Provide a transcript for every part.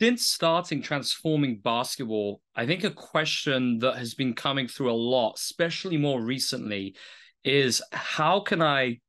since starting transforming basketball, I think a question that has been coming through a lot, especially more recently, is how can I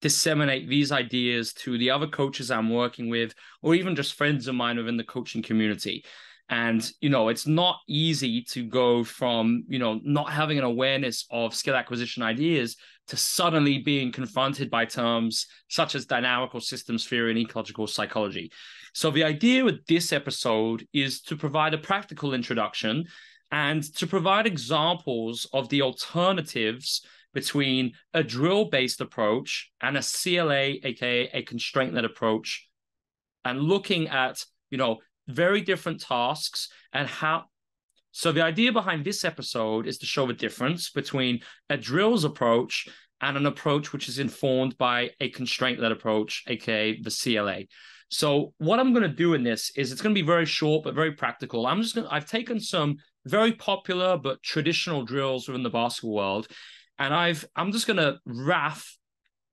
disseminate these ideas to the other coaches I'm working with, or even just friends of mine within the coaching community? And, you know, it's not easy to go from, you know, not having an awareness of skill acquisition ideas to suddenly being confronted by terms such as dynamical systems theory and ecological psychology. So, the idea with this episode is to provide a practical introduction and to provide examples of the alternatives between a drill based approach and a CLA, aka a constraint led approach, and looking at, you know, very different tasks and how so the idea behind this episode is to show the difference between a drills approach and an approach which is informed by a constraint-led approach, aka the CLA. So what I'm going to do in this is it's going to be very short but very practical. I'm just going to, I've taken some very popular but traditional drills within the basketball world and I've I'm just going to raff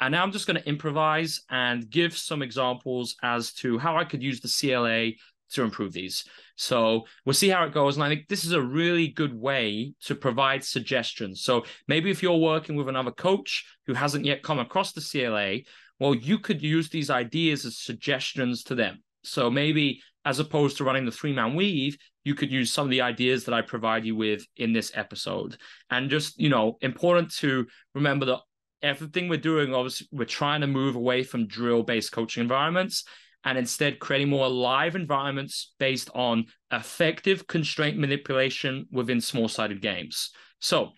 and now I'm just going to improvise and give some examples as to how I could use the CLA to improve these. So we'll see how it goes. And I think this is a really good way to provide suggestions. So maybe if you're working with another coach who hasn't yet come across the CLA, well, you could use these ideas as suggestions to them. So maybe as opposed to running the three man weave, you could use some of the ideas that I provide you with in this episode. And just, you know, important to remember that everything we're doing, obviously, we're trying to move away from drill based coaching environments and instead creating more live environments based on effective constraint manipulation within small sided games. So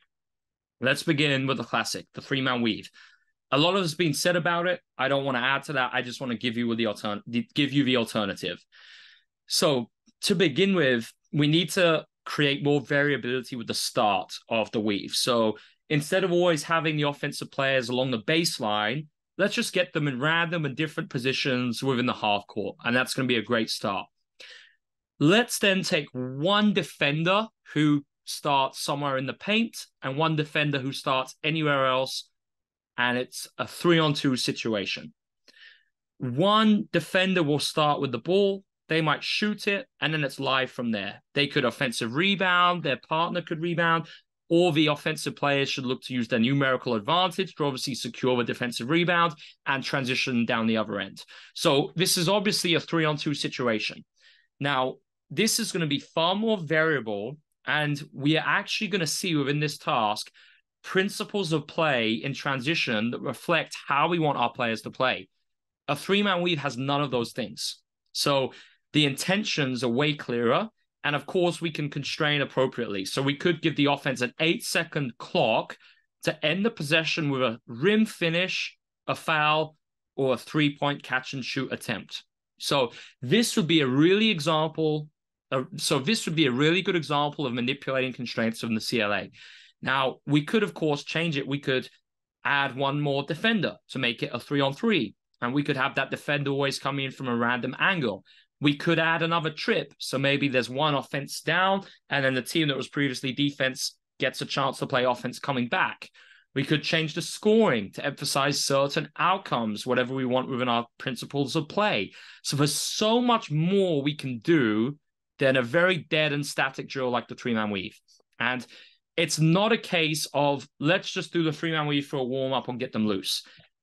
let's begin with the classic, the three man weave. A lot of has been said about it. I don't want to add to that. I just want to give you the altern- give you the alternative. So to begin with, we need to create more variability with the start of the weave. So instead of always having the offensive players along the baseline, let's just get them in random and different positions within the half court. And that's going to be a great start. Let's then take one defender who starts somewhere in the paint and one defender who starts anywhere else. And it's a three on two situation. One defender will start with the ball. They might shoot it and then it's live from there. They could offensive rebound, their partner could rebound, or the offensive players should look to use their numerical advantage to obviously secure a defensive rebound and transition down the other end. So this is obviously a three on two situation. Now, this is going to be far more variable, and we are actually going to see within this task principles of play in transition that reflect how we want our players to play. A three man weave has none of those things. So the intentions are way clearer and of course, we can constrain appropriately. So we could give the offense an eight second clock to end the possession with a rim finish, a foul, or a three point catch and shoot attempt. So this would be a really example. Uh, so this would be a really good example of manipulating constraints from the CLA. Now we could, of course, change it. We could add one more defender to make it a three on three, and we could have that defender always coming in from a random angle. We could add another trip. So maybe there's one offense down, and then the team that was previously defense gets a chance to play offense coming back. We could change the scoring to emphasize certain outcomes, whatever we want within our principles of play. So there's so much more we can do than a very dead and static drill like the three man weave. And it's not a case of let's just do the three man weave for a warm up and get them loose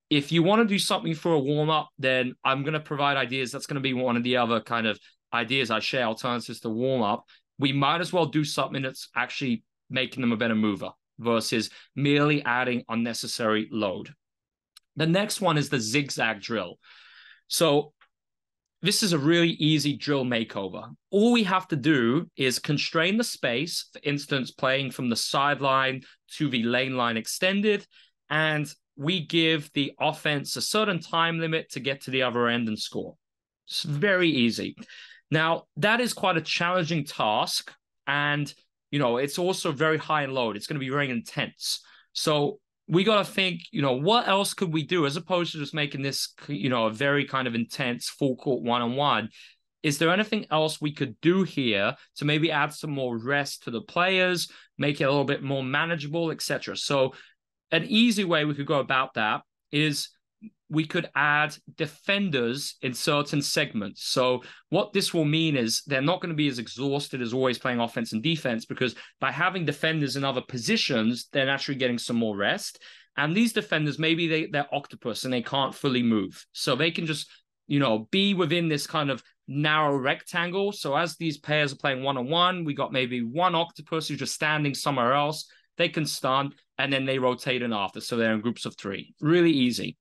if you want to do something for a warm up, then I'm going to provide ideas. That's going to be one of the other kind of ideas I share, alternatives to warm up. We might as well do something that's actually making them a better mover versus merely adding unnecessary load. The next one is the zigzag drill. So this is a really easy drill makeover. All we have to do is constrain the space, for instance, playing from the sideline to the lane line extended, and we give the offense a certain time limit to get to the other end and score. It's very easy. Now, that is quite a challenging task. And, you know, it's also very high and load. It's going to be very intense. So we got to think, you know, what else could we do as opposed to just making this, you know, a very kind of intense full court one on one? Is there anything else we could do here to maybe add some more rest to the players, make it a little bit more manageable, etc.? So an easy way we could go about that is we could add defenders in certain segments. So what this will mean is they're not going to be as exhausted as always playing offense and defense because by having defenders in other positions, they're naturally getting some more rest. And these defenders, maybe they, they're octopus and they can't fully move. So they can just, you know, be within this kind of narrow rectangle. So as these pairs are playing one on one, we got maybe one octopus who's just standing somewhere else. They can stun and then they rotate in after. So they're in groups of three. Really easy.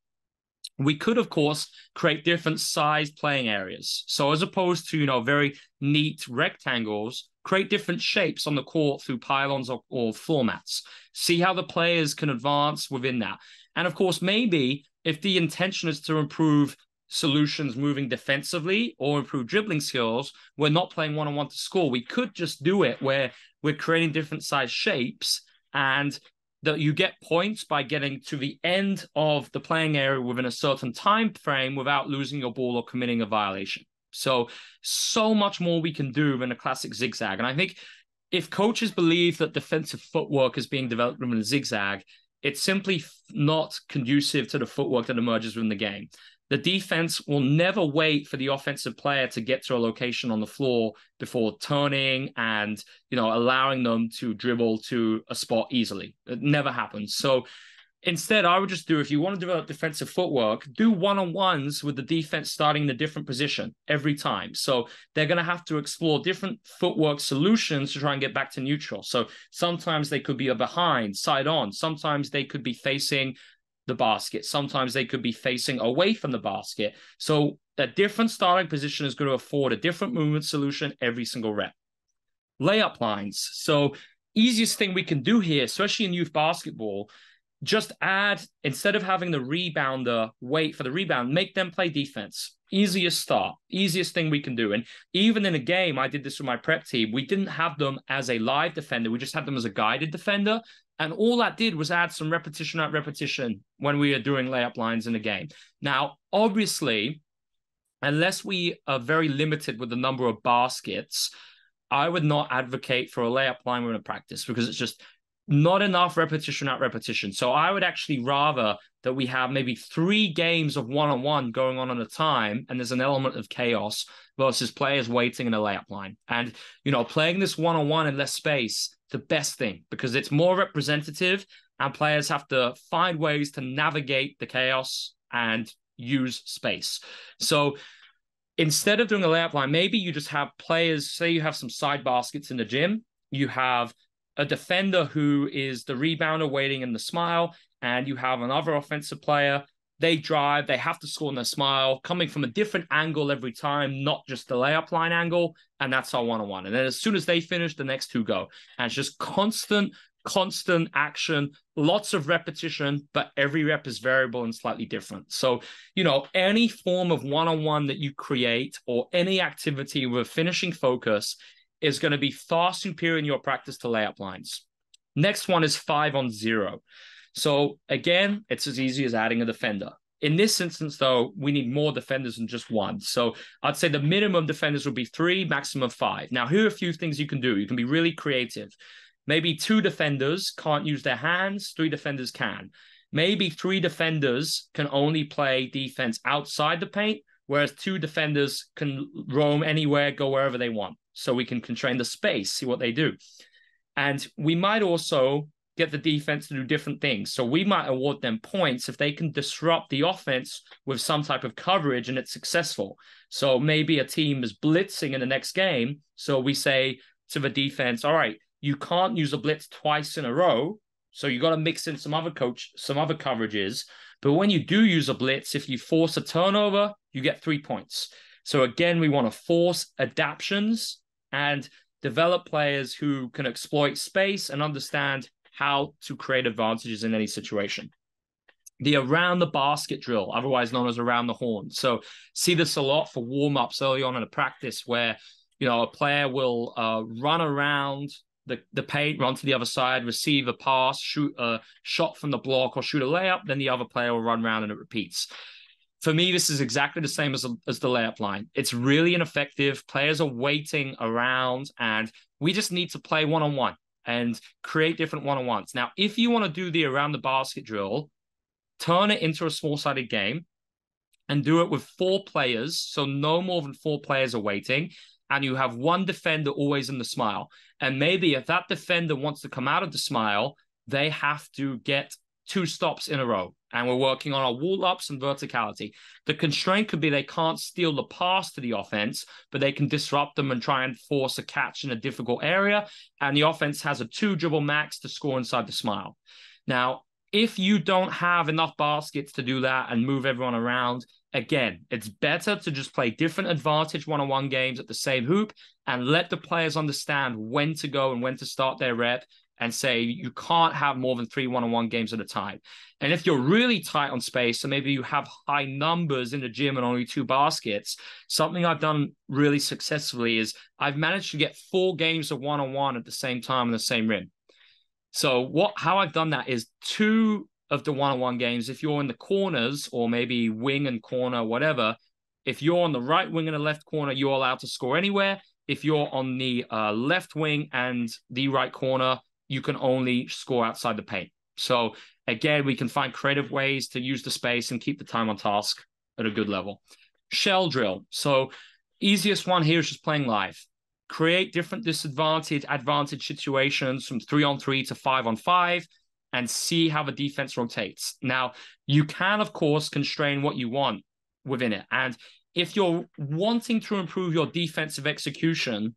We could, of course, create different size playing areas. So as opposed to, you know, very neat rectangles, create different shapes on the court through pylons or, or floor mats. See how the players can advance within that. And of course, maybe if the intention is to improve solutions moving defensively or improve dribbling skills, we're not playing one on one to score. We could just do it where we're creating different size shapes and that you get points by getting to the end of the playing area within a certain time frame without losing your ball or committing a violation. So, so much more we can do than a classic zigzag. And I think if coaches believe that defensive footwork is being developed within a zigzag, it's simply not conducive to the footwork that emerges within the game. The defense will never wait for the offensive player to get to a location on the floor before turning and you know allowing them to dribble to a spot easily. It never happens. So instead, I would just do if you want to develop defensive footwork, do one on ones with the defense starting in a different position every time. So they're going to have to explore different footwork solutions to try and get back to neutral. So sometimes they could be a behind, side on. Sometimes they could be facing the basket. Sometimes they could be facing away from the basket. So a different starting position is going to afford a different movement solution every single rep. Layup lines. So easiest thing we can do here, especially in youth basketball, just add instead of having the rebounder wait for the rebound, make them play defense. Easiest start, easiest thing we can do. And even in a game, I did this with my prep team. We didn't have them as a live defender. We just had them as a guided defender. And all that did was add some repetition at repetition when we are doing layup lines in a game. Now, obviously, unless we are very limited with the number of baskets, I would not advocate for a layup line when in practice because it's just not enough repetition at repetition. So I would actually rather that we have maybe three games of one on one going on at a time, and there's an element of chaos versus players waiting in a layup line. And, you know, playing this one on one in less space, the best thing because it's more representative and players have to find ways to navigate the chaos and use space. So, instead of doing a layup line, maybe you just have players, say you have some side baskets in the gym, you have a defender who is the rebounder waiting in the smile, and you have another offensive player. They drive, they have to score in the smile, coming from a different angle every time, not just the layup line angle. And that's our one on one. And then as soon as they finish, the next two go. And it's just constant, constant action, lots of repetition, but every rep is variable and slightly different. So, you know, any form of one on one that you create or any activity with a finishing focus is going to be far superior in your practice to layup lines. Next one is five on zero. So again, it's as easy as adding a defender. In this instance, though, we need more defenders than just one. So I'd say the minimum defenders would be three, maximum five. Now, here are a few things you can do. You can be really creative. Maybe two defenders can't use their hands, three defenders can. Maybe three defenders can only play defense outside the paint, whereas two defenders can roam anywhere, go wherever they want so we can constrain the space, see what they do. And we might also get the defense to do different things. So we might award them points if they can disrupt the offense with some type of coverage and it's successful. So maybe a team is blitzing in the next game. So we say to the defense, all right, you can't use a blitz twice in a row. So you got to mix in some other coach, some other coverages. But when you do use a blitz, if you force a turnover, you get three points. So again, we want to force adaptions and develop players who can exploit space and understand how to create advantages in any situation. The around the basket drill, otherwise known as around the horn. So see this a lot for warm ups early on in a practice where you know a player will uh, run around the, the paint, run to the other side, receive a pass, shoot a shot from the block, or shoot a layup. Then the other player will run around and it repeats for me, this is exactly the same as, as the layup line. It's really ineffective. Players are waiting around, and we just need to play one on one and create different one on ones. Now, if you want to do the around the basket drill, turn it into a small sided game and do it with four players. So no more than four players are waiting. And you have one defender always in the smile. And maybe if that defender wants to come out of the smile, they have to get two stops in a row. And we're working on our wall ups and verticality. The constraint could be they can't steal the pass to the offense, but they can disrupt them and try and force a catch in a difficult area. And the offense has a two dribble max to score inside the smile. Now, if you don't have enough baskets to do that and move everyone around, again, it's better to just play different advantage one on one games at the same hoop and let the players understand when to go and when to start their rep and say you can't have more than three one on one games at a time. And if you're really tight on space, so maybe you have high numbers in the gym and only two baskets, something I've done really successfully is I've managed to get four games of one on one at the same time in the same rim. So what how I've done that is two of the one-on-one games, if you're in the corners or maybe wing and corner, whatever, if you're on the right wing and the left corner, you're allowed to score anywhere. If you're on the uh, left wing and the right corner, you can only score outside the paint. So again, we can find creative ways to use the space and keep the time on task at a good level. Shell drill. So easiest one here is just playing live create different disadvantage advantage situations from three on three to five on five and see how the defense rotates. Now, you can, of course, constrain what you want within it. And if you're wanting to improve your defensive execution,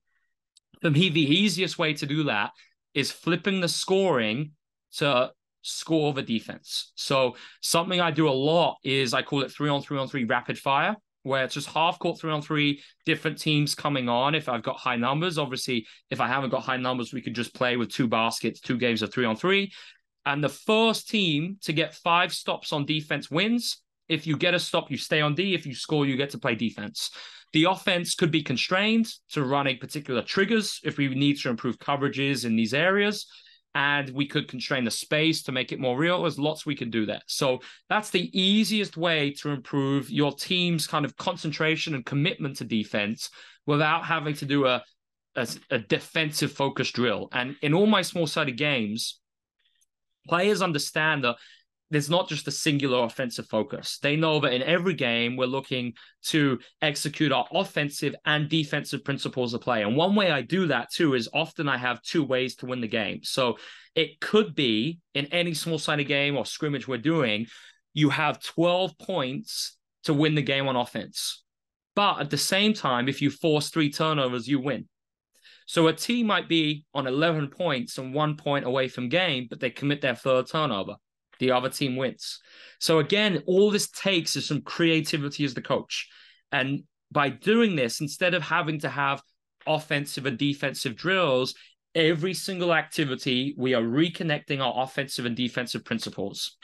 for me, the easiest way to do that is flipping the scoring to score the defense. So, something I do a lot is I call it three on three on three rapid fire where it's just half court three on three, different teams coming on. If I've got high numbers, obviously, if I haven't got high numbers, we could just play with two baskets, two games of three on three. And the first team to get five stops on defense wins. If you get a stop, you stay on D. If you score, you get to play defense. The offense could be constrained to running particular triggers if we need to improve coverages in these areas and we could constrain the space to make it more real. There's lots we can do there. So that's the easiest way to improve your team's kind of concentration and commitment to defense without having to do a, a, a defensive focused drill. And in all my small sided games, players understand that there's not just a singular offensive focus. They know that in every game, we're looking to execute our offensive and defensive principles of play. And one way I do that too is often I have two ways to win the game. So it could be in any small sided game or scrimmage we're doing, you have 12 points to win the game on offense. But at the same time, if you force three turnovers, you win. So a team might be on 11 points and one point away from game, but they commit their third turnover the other team wins. So again, all this takes is some creativity as the coach. And by doing this, instead of having to have offensive and defensive drills, every single activity, we are reconnecting our offensive and defensive principles.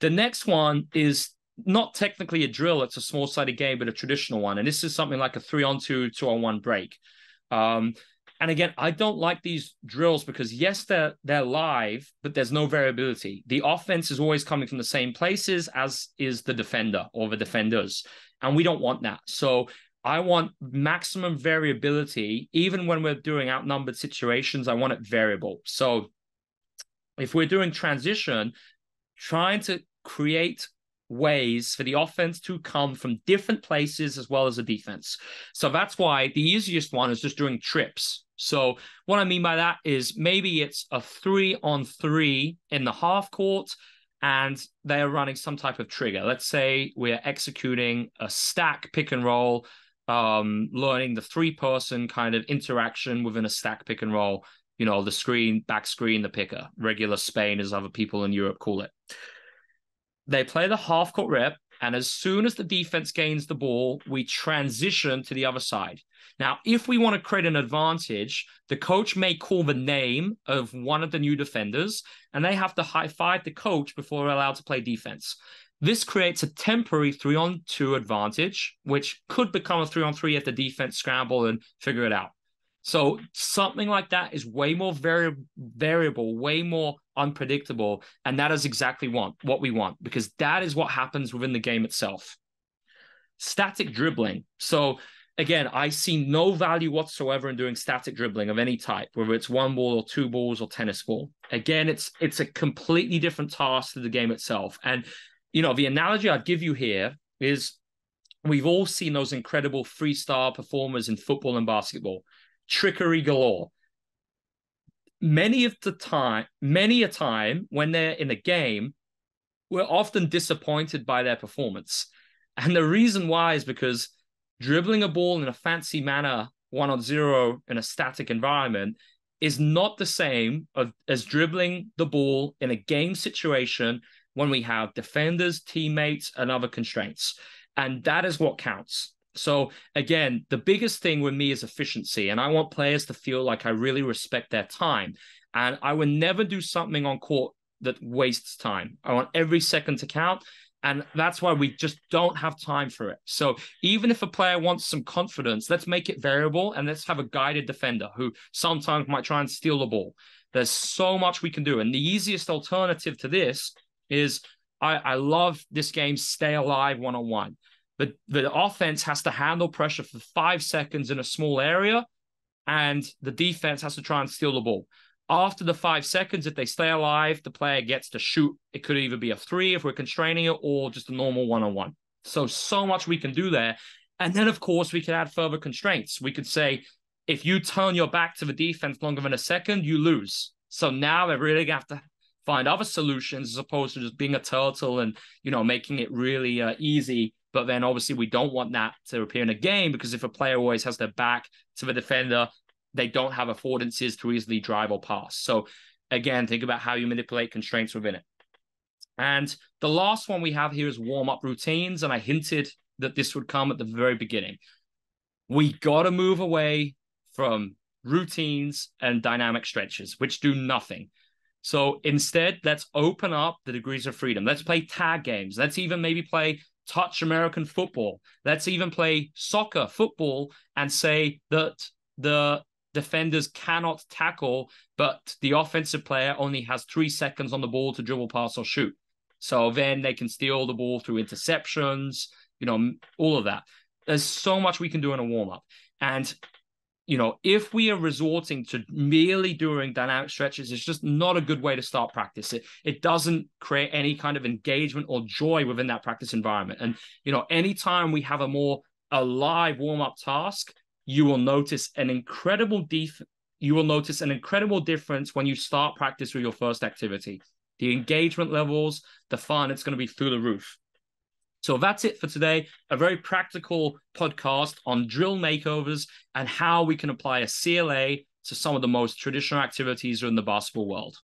The next one is not technically a drill, it's a small sided game, but a traditional one. And this is something like a three on two, two on one break. Um, and again, I don't like these drills because yes, they're they're live, but there's no variability. The offense is always coming from the same places as is the defender or the defenders, and we don't want that. So I want maximum variability, even when we're doing outnumbered situations. I want it variable. So if we're doing transition, trying to create ways for the offense to come from different places as well as the defense. So that's why the easiest one is just doing trips. So what I mean by that is maybe it's a three on three in the half court and they're running some type of trigger. Let's say we're executing a stack pick and roll, um, learning the three person kind of interaction within a stack pick and roll. You know, the screen, back screen, the picker, regular Spain, as other people in Europe call it. They play the half court rep, and as soon as the defense gains the ball, we transition to the other side. Now, if we want to create an advantage, the coach may call the name of one of the new defenders, and they have to high five the coach before they're allowed to play defense. This creates a temporary three on two advantage, which could become a three on three if the defense scramble and figure it out. So something like that is way more vari- variable, way more unpredictable, and that is exactly want what we want because that is what happens within the game itself. Static dribbling. So again, I see no value whatsoever in doing static dribbling of any type, whether it's one ball or two balls or tennis ball. Again, it's it's a completely different task to the game itself. And you know, the analogy I'd give you here is we've all seen those incredible freestyle performers in football and basketball, trickery galore. Many of the time, many a time when they're in a game, we're often disappointed by their performance. And the reason why is because dribbling a ball in a fancy manner, one on zero in a static environment, is not the same of, as dribbling the ball in a game situation when we have defenders, teammates, and other constraints. And that is what counts. So again, the biggest thing with me is efficiency. And I want players to feel like I really respect their time. And I would never do something on court that wastes time. I want every second to count. And that's why we just don't have time for it. So even if a player wants some confidence, let's make it variable and let's have a guided defender who sometimes might try and steal the ball. There's so much we can do. And the easiest alternative to this is I, I love this game, stay alive one on one. But the offense has to handle pressure for five seconds in a small area, and the defense has to try and steal the ball after the five seconds, if they stay alive, the player gets to shoot. It could either be a three if we're constraining it or just a normal one on one. So, so much we can do there. And then, of course, we could add further constraints. We could say, if you turn your back to the defense longer than a second, you lose. So now they're really going to have to find other solutions as opposed to just being a turtle and, you know, making it really uh, easy. But then obviously we don't want that to appear in a game because if a player always has their back to the defender, they don't have affordances to easily drive or pass. So again, think about how you manipulate constraints within it. And the last one we have here is warm up routines. And I hinted that this would come at the very beginning. We got to move away from routines and dynamic stretches, which do nothing. So instead, let's open up the degrees of freedom. Let's play tag games. Let's even maybe play touch American football. Let's even play soccer, football, and say that the defenders cannot tackle, but the offensive player only has three seconds on the ball to dribble, pass, or shoot. So then they can steal the ball through interceptions, you know, all of that. There's so much we can do in a warm up. And, you know, if we are resorting to merely doing dynamic stretches, it's just not a good way to start practice. It, it doesn't create any kind of engagement or joy within that practice environment. And, you know, anytime we have a more alive warm up task, you will notice an incredible def- you will notice an incredible difference when you start practice with your first activity. The engagement levels, the fun, it's going to be through the roof. So that's it for today. A very practical podcast on drill makeovers and how we can apply a CLA to some of the most traditional activities in the basketball world.